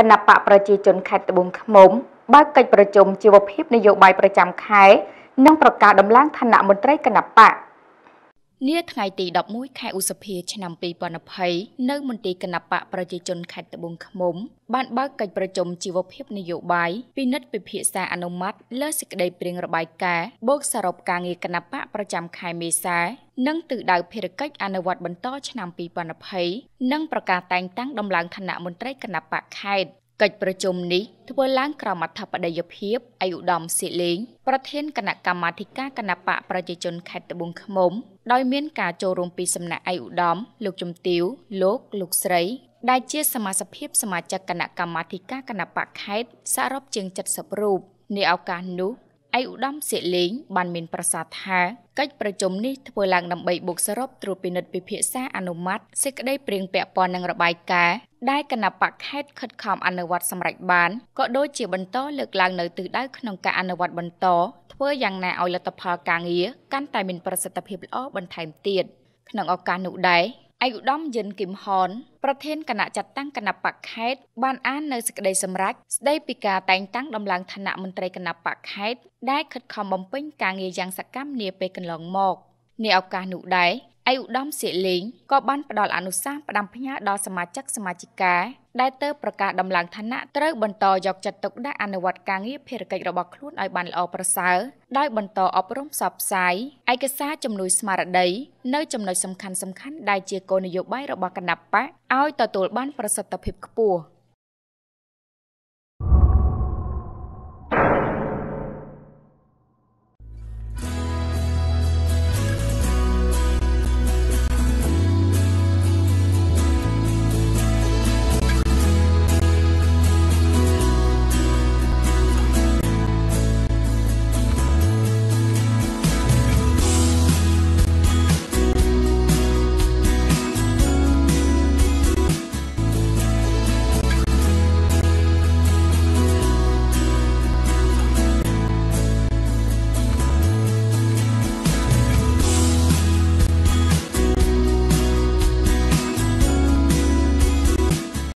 គណៈបកប្រជាជនខេត្តត្បូងឃ្មុំបើកកិច្ចប្រជុំជីវភាពនយោបាយប្រចាំខែ និងប្រកាសដំឡើងឋានៈមន្ត្រីគណៈបក នាថ្ងៃទី11ខែឧសភាឆ្នាំ2020នៅមន្ទីរគណៈបកប្រជាជនខេត្តត្បូងឃ្មុំបានបើកកិច្ចប្រជុំជីវភាពនយោបាយពិនិត្យពិភាក្សាអនុម័តលើសេចក្តីព្រាងរបាយការណ៍បូកសរុបការងារគណៈបកប្រចាំខែមេសានិងទិសដៅភារកិច្ចអនុវត្តបន្តឆ្នាំ2020និងប្រកាសតែងតាំងដំឡើងឋានៈមន្ត្រីគណៈបកខេត្ត កិច្ចប្រជុំនេះធ្វើឡើងក្រោមអធិបតីភាពអាយុដំសៀលេងប្រធានគណៈកម្មាធិការគណៈបកប្រជាជនខេត្តត្បូងឃ្មុំដោយមានការចូលរួមពីសំណាក់អាយុដំលោកជំទាវលោកលោកស្រី ដែលជាសមាជិកសមាជិកគណៈកម្មាធិការគណៈបកខេត្តសរុបជាង70រូបในឱកាសនោះ ឯកឧត្តមសៀកលេងបានមានប្រសាសន៍ថាកិច្ចប្រជុំនេះធ្វើឡើងដើម្បីបុកសរុបត្រួតពិនិត្យពិភាក្សាអនុម័តសេចក្តីព្រៀងពាក់ព័ន្ធនឹងរបាយការណ៍ដែលគណៈបកខេត្តខិតខំអនុវត្តសម្រេចបានក៏ដូចជាបន្តលើកឡើងនៅទិសដៅក្នុងការអនុវត្តបន្តធ្វើយ៉ាងណាឲ្យលទ្ធផលការងារកាន់តែមានប្រសិទ្ធភាពល្អបន្ថែមទៀតក្នុងឱកាសនោះដែរ ឯកឧត្តមយិនគឹមហនប្រធានគណៈចាត់តាំងគណៈបកខេត្តបានអាននៅសេចក្តីសម្រេចស្តីពីការតែងតាំងដំឡើងឋានៈមន្ត្រីគណៈបកខេត្តដែលខិតខំបំពេញការងារយ៉ាងសកម្មនាពេលកន្លងមក នាឱកាសនោះដែរ ឯកឧត្តមសៀកលេងក៏បានផ្ដល់អនុសាសន៍ផ្ដាំផ្ញើដល់សមាជិកសមាជិកាដែលទើបប្រកាសដំឡើងឋានៈត្រូវបន្តយកចិត្តទុកដាក់អនុវត្តការងារភារកិច្ចរបស់ខ្លួនឲ្យបានល្អប្រសើរដោយបន្តអប់រំផ្សព្វផ្សាយឯកសារជំនួយស្មារតីនៅចំណុចសំខាន់ៗដែលជាគោលនយោបាយរបស់គណៈបកឲ្យទទួលបានប្រសិទ្ធភាពខ្ពស់។